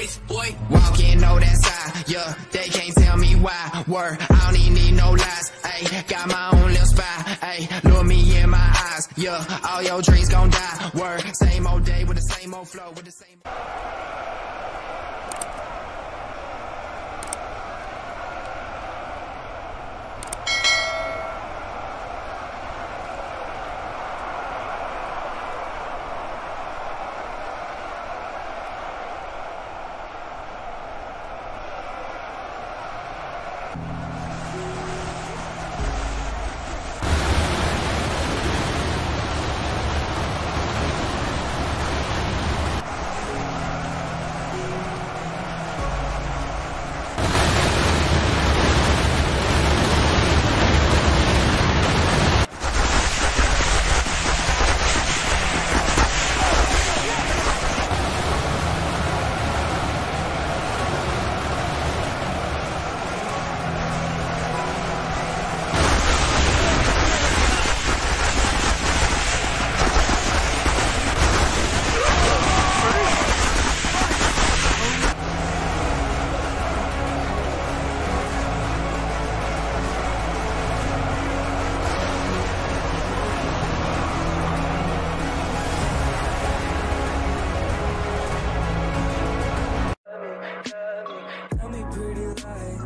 ice, boy. Walking know that side, yeah, they can't tell me why. Word, I don't even need no lies. Ayy, got my own little spy. Ayy, look me in my eyes, yeah, all your dreams gon' die. Word, same old day with the same old flow, with the same.